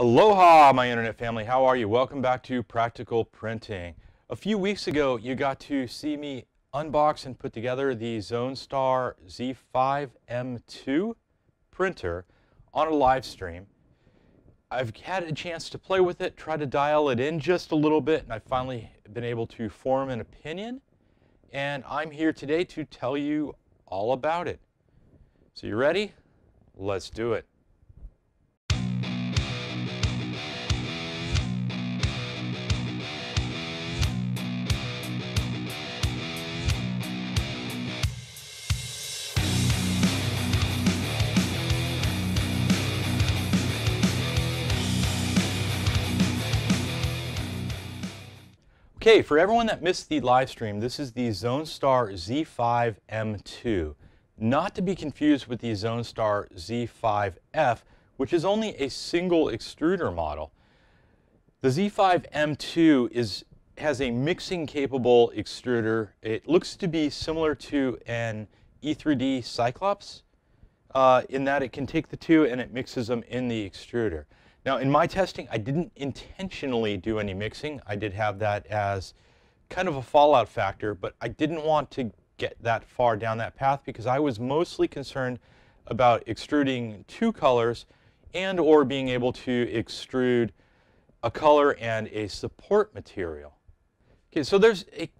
Aloha, my internet family. How are you? Welcome back to Practical Printing. A few weeks ago, you got to see me unbox and put together the ZoneStar Z5M2 printer on a live stream. I've had a chance to play with it, try to dial it in just a little bit, and I've finally been able to form an opinion. And I'm here today to tell you all about it. So you ready? Let's do it. Okay, for everyone that missed the live stream, this is the ZoneStar Z5M2. Not to be confused with the ZoneStar Z5F, which is only a single extruder model. The Z5M2 is, has a mixing capable extruder. It looks to be similar to an E3D Cyclops uh, in that it can take the two and it mixes them in the extruder. Now, in my testing, I didn't intentionally do any mixing. I did have that as kind of a fallout factor, but I didn't want to get that far down that path because I was mostly concerned about extruding two colors and or being able to extrude a color and a support material. Okay, so there's a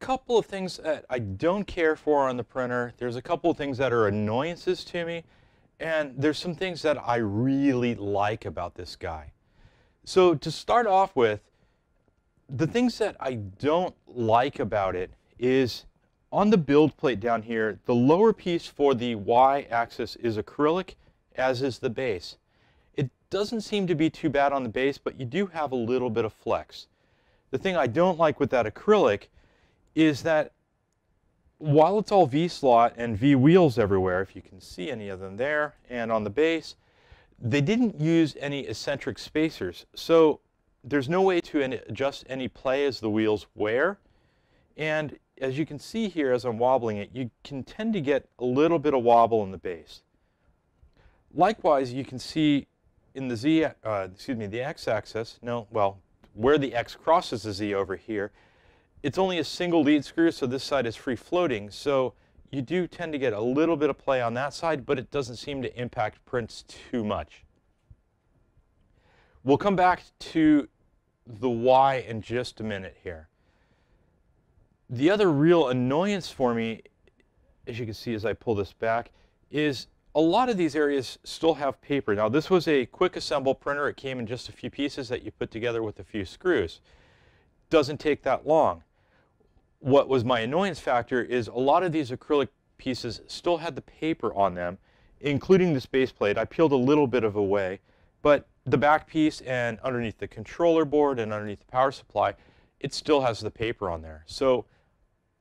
couple of things that I don't care for on the printer. There's a couple of things that are annoyances to me. And there's some things that I really like about this guy. So to start off with, the things that I don't like about it is on the build plate down here, the lower piece for the y-axis is acrylic, as is the base. It doesn't seem to be too bad on the base, but you do have a little bit of flex. The thing I don't like with that acrylic is that while it's all V-slot and V-wheels everywhere, if you can see any of them there, and on the base, they didn't use any eccentric spacers. So there's no way to adjust any play as the wheels wear. And as you can see here as I'm wobbling it, you can tend to get a little bit of wobble in the base. Likewise, you can see in the Z, uh, excuse me, the x-axis, no, well, where the x crosses the z over here, it's only a single lead screw, so this side is free floating. So you do tend to get a little bit of play on that side, but it doesn't seem to impact prints too much. We'll come back to the why in just a minute here. The other real annoyance for me, as you can see as I pull this back, is a lot of these areas still have paper. Now this was a quick assemble printer. It came in just a few pieces that you put together with a few screws. Doesn't take that long what was my annoyance factor is a lot of these acrylic pieces still had the paper on them, including this base plate. I peeled a little bit of away, but the back piece and underneath the controller board and underneath the power supply, it still has the paper on there. So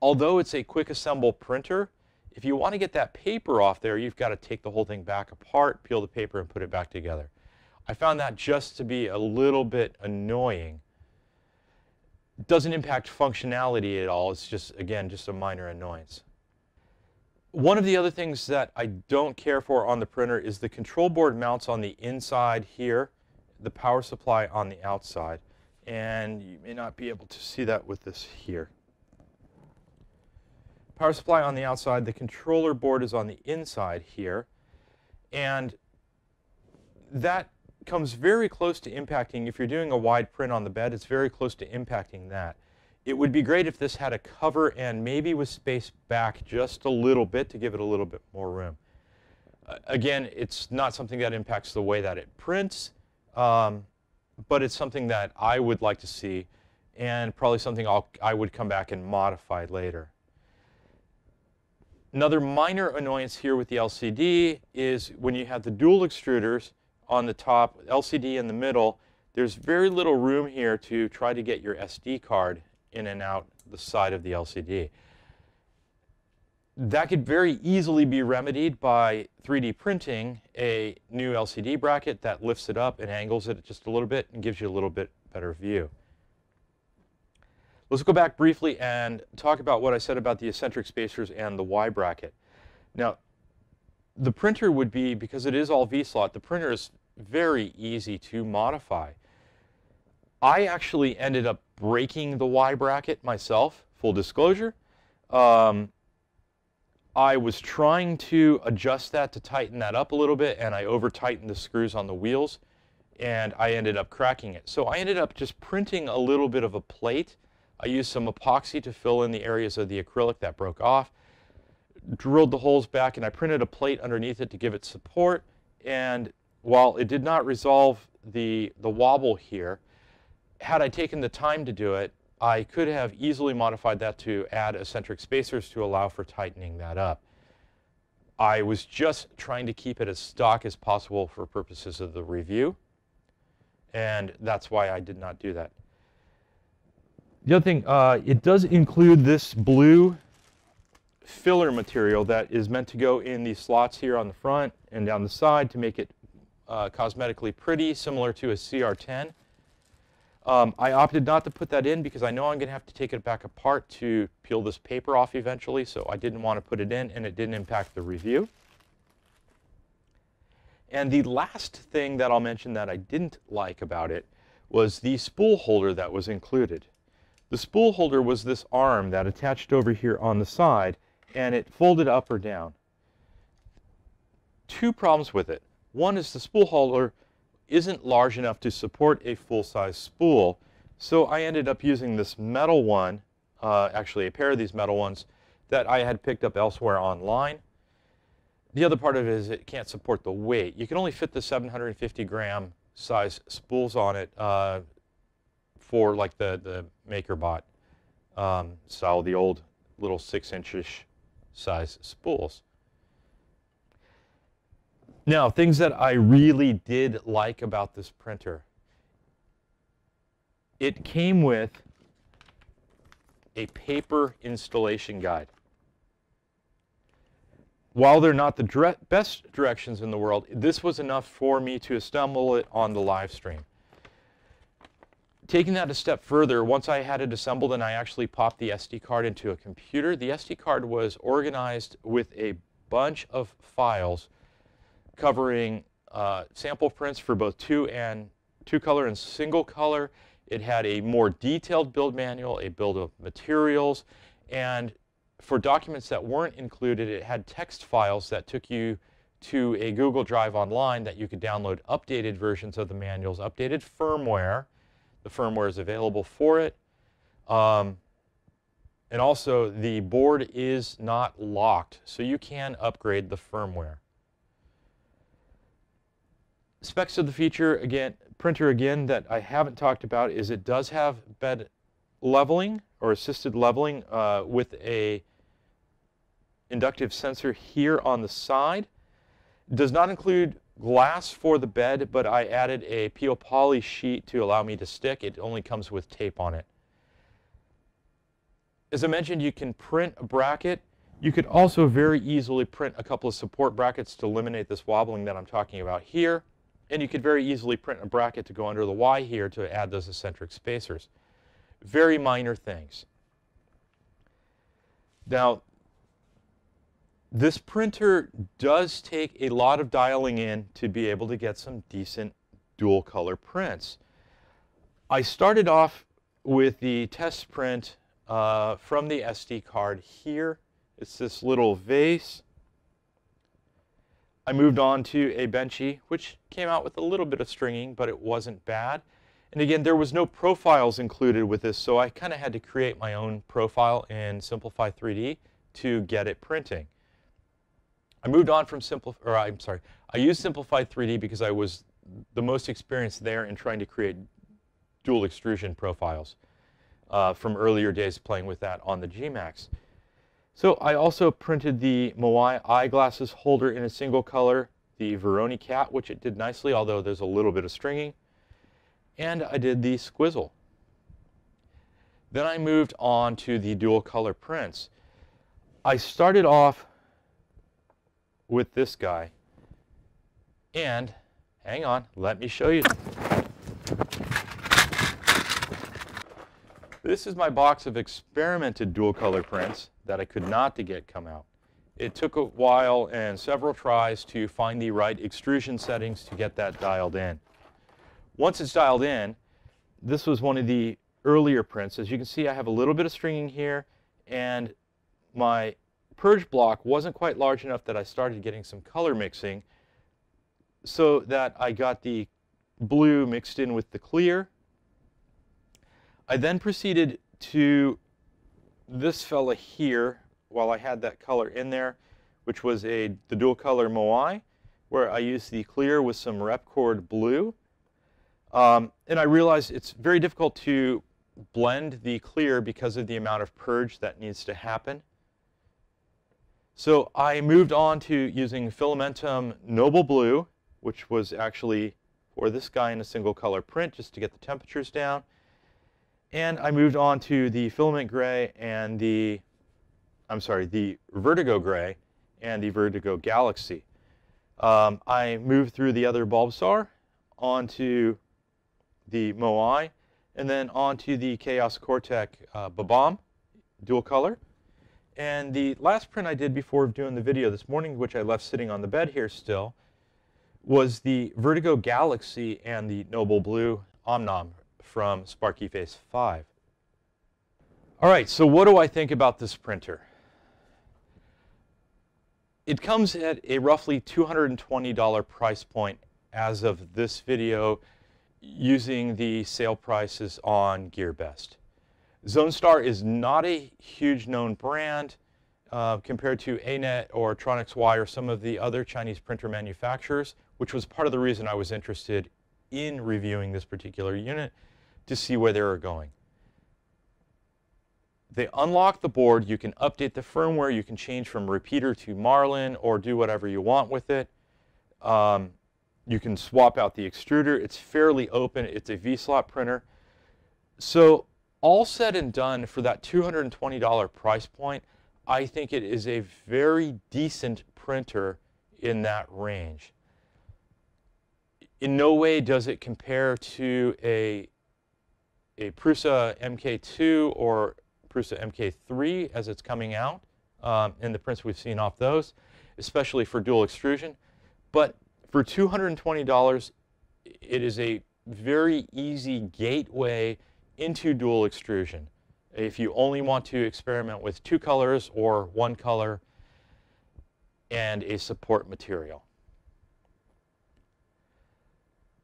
although it's a quick assemble printer, if you want to get that paper off there, you've got to take the whole thing back apart, peel the paper, and put it back together. I found that just to be a little bit annoying doesn't impact functionality at all. It's just, again, just a minor annoyance. One of the other things that I don't care for on the printer is the control board mounts on the inside here, the power supply on the outside. And you may not be able to see that with this here. Power supply on the outside, the controller board is on the inside here. And that comes very close to impacting, if you're doing a wide print on the bed, it's very close to impacting that. It would be great if this had a cover and maybe was spaced back just a little bit to give it a little bit more room. Uh, again, it's not something that impacts the way that it prints, um, but it's something that I would like to see and probably something I'll, I would come back and modify later. Another minor annoyance here with the LCD is when you have the dual extruders, on the top, LCD in the middle, there's very little room here to try to get your SD card in and out the side of the LCD. That could very easily be remedied by 3D printing a new LCD bracket that lifts it up and angles it just a little bit and gives you a little bit better view. Let's go back briefly and talk about what I said about the eccentric spacers and the Y bracket. Now, the printer would be, because it is all V-slot, the printer is very easy to modify. I actually ended up breaking the Y bracket myself, full disclosure. Um, I was trying to adjust that to tighten that up a little bit, and I over tightened the screws on the wheels, and I ended up cracking it. So I ended up just printing a little bit of a plate. I used some epoxy to fill in the areas of the acrylic that broke off, drilled the holes back, and I printed a plate underneath it to give it support. And while it did not resolve the, the wobble here, had I taken the time to do it, I could have easily modified that to add eccentric spacers to allow for tightening that up. I was just trying to keep it as stock as possible for purposes of the review, and that's why I did not do that. The other thing, uh, it does include this blue filler material that is meant to go in these slots here on the front and down the side to make it uh, cosmetically pretty, similar to a CR10. Um, I opted not to put that in because I know I'm going to have to take it back apart to peel this paper off eventually, so I didn't want to put it in and it didn't impact the review. And the last thing that I'll mention that I didn't like about it was the spool holder that was included. The spool holder was this arm that attached over here on the side and it folded up or down. Two problems with it. One is the spool holder isn't large enough to support a full-size spool. So I ended up using this metal one, uh, actually a pair of these metal ones, that I had picked up elsewhere online. The other part of it is it can't support the weight. You can only fit the 750 gram size spools on it uh, for like the, the MakerBot um, style, the old little six inchish size spools. Now, things that I really did like about this printer. It came with a paper installation guide. While they're not the dire best directions in the world, this was enough for me to assemble it on the live stream. Taking that a step further, once I had it assembled and I actually popped the SD card into a computer, the SD card was organized with a bunch of files covering uh, sample prints for both two and two color and single color. It had a more detailed build manual, a build of materials, and for documents that weren't included, it had text files that took you to a Google Drive online that you could download updated versions of the manuals, updated firmware. The firmware is available for it. Um, and also, the board is not locked, so you can upgrade the firmware. Specs of the feature, again, printer again, that I haven't talked about is it does have bed leveling or assisted leveling uh, with a inductive sensor here on the side. Does not include glass for the bed, but I added a peel poly sheet to allow me to stick. It only comes with tape on it. As I mentioned, you can print a bracket. You could also very easily print a couple of support brackets to eliminate this wobbling that I'm talking about here. And you could very easily print a bracket to go under the Y here to add those eccentric spacers. Very minor things. Now, this printer does take a lot of dialing in to be able to get some decent dual color prints. I started off with the test print uh, from the SD card here. It's this little vase. I moved on to a Benchy, which came out with a little bit of stringing, but it wasn't bad. And again, there was no profiles included with this, so I kind of had to create my own profile in Simplify 3D to get it printing. I moved on from Simplify, or I'm sorry, I used Simplify 3D because I was the most experienced there in trying to create dual extrusion profiles uh, from earlier days playing with that on the Gmax. So I also printed the Moai eyeglasses holder in a single color, the Voronoi cat, which it did nicely, although there's a little bit of stringing, and I did the squizzle. Then I moved on to the dual color prints. I started off with this guy, and hang on, let me show you. This is my box of experimented dual color prints that I could not get come out. It took a while and several tries to find the right extrusion settings to get that dialed in. Once it's dialed in, this was one of the earlier prints. As you can see, I have a little bit of stringing here, and my purge block wasn't quite large enough that I started getting some color mixing, so that I got the blue mixed in with the clear. I then proceeded to this fella here while I had that color in there, which was a the dual color Moai, where I used the clear with some Repkord blue. Um, and I realized it's very difficult to blend the clear because of the amount of purge that needs to happen. So I moved on to using filamentum Noble Blue, which was actually for this guy in a single color print just to get the temperatures down. And I moved on to the Filament Gray and the, I'm sorry, the Vertigo Gray and the Vertigo Galaxy. Um, I moved through the other Bulbstar onto the Moai and then onto the Chaos Core Tech uh, Bob-omb dual color. And the last print I did before doing the video this morning, which I left sitting on the bed here still, was the Vertigo Galaxy and the Noble Blue Omnom from Sparky Face 5. All right, so what do I think about this printer? It comes at a roughly $220 price point as of this video using the sale prices on GearBest. ZoneStar is not a huge known brand uh, compared to ANET or Tronxy or some of the other Chinese printer manufacturers, which was part of the reason I was interested in reviewing this particular unit to see where they were going. They unlock the board, you can update the firmware, you can change from Repetier to Marlin or do whatever you want with it. Um, you can swap out the extruder. It's fairly open. It's a V-slot printer. So all said and done for that $220 price point, I think it is a very decent printer in that range. In no way does it compare to a, a Prusa MK2 or Prusa MK3 as it's coming out um, in the prints we've seen off those, especially for dual extrusion. But for $220, it is a very easy gateway into dual extrusion. If you only want to experiment with two colors or one color and a support material.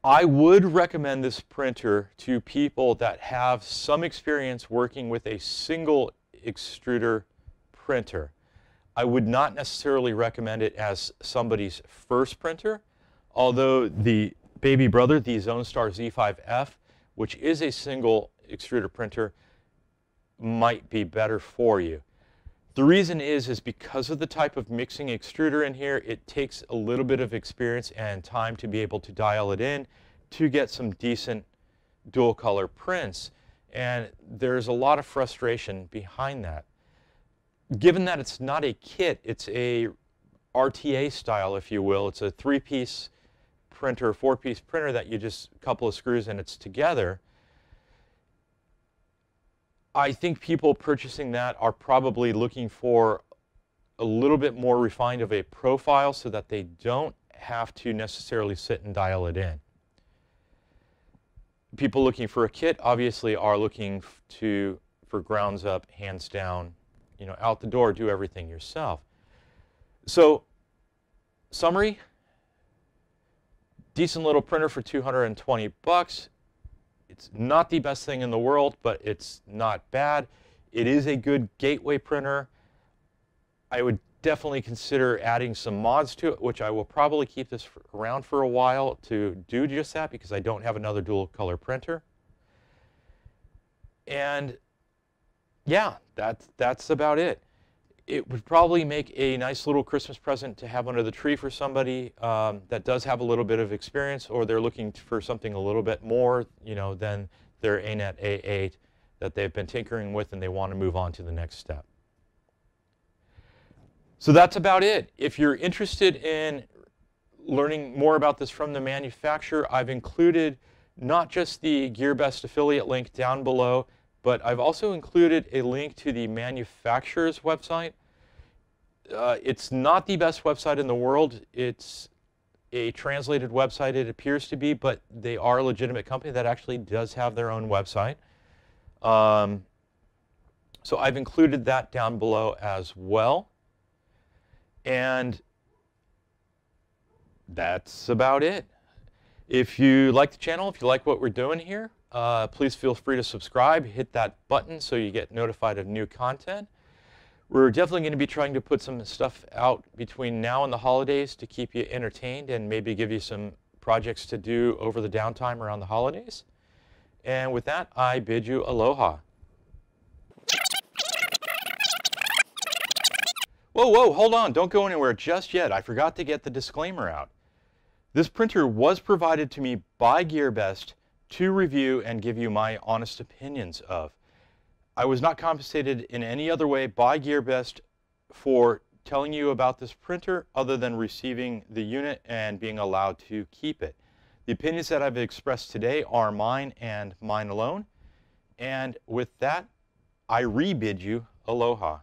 I would recommend this printer to people that have some experience working with a single extruder printer. I would not necessarily recommend it as somebody's first printer Although the baby brother, the ZoneStar Z5F, which is a single extruder printer, might be better for you. The reason is, is because of the type of mixing extruder in here, it takes a little bit of experience and time to be able to dial it in to get some decent dual color prints. And there's a lot of frustration behind that. Given that it's not a kit, it's a RTA style, if you will. It's a three-piece printer, four-piece printer that you just couple of screws and it's together. I think people purchasing that are probably looking for a little bit more refined of a profile so that they don't have to necessarily sit and dial it in. People looking for a kit obviously are looking to for grounds up, hands down, you know, out the door, do everything yourself. So, summary, Decent little printer for 220 bucks. It's not the best thing in the world, but it's not bad. It is a good gateway printer. I would definitely consider adding some mods to it, which I will probably keep this for, around for a while to do just that because I don't have another dual color printer. And yeah, that's, that's about it it would probably make a nice little Christmas present to have under the tree for somebody um, that does have a little bit of experience or they're looking for something a little bit more, you know, than their ANET A8 that they've been tinkering with and they want to move on to the next step. So that's about it. If you're interested in learning more about this from the manufacturer, I've included not just the GearBest affiliate link down below, but I've also included a link to the manufacturer's website. uh, it's not the best website in the world. It's a translated website, it appears to be, but they are a legitimate company that actually does have their own website. Um, so I've included that down below as well. And that's about it. If you like the channel, if you like what we're doing here, uh, please feel free to subscribe. Hit that button so you get notified of new content. We're definitely going to be trying to put some stuff out between now and the holidays to keep you entertained and maybe give you some projects to do over the downtime around the holidays. And with that, I bid you aloha. Whoa, whoa, hold on. Don't go anywhere just yet. I forgot to get the disclaimer out. This printer was provided to me by GearBest to review and give you my honest opinions of. I was not compensated in any other way by GearBest for telling you about this printer other than receiving the unit and being allowed to keep it. The opinions that I've expressed today are mine and mine alone. And with that, I rebid you aloha.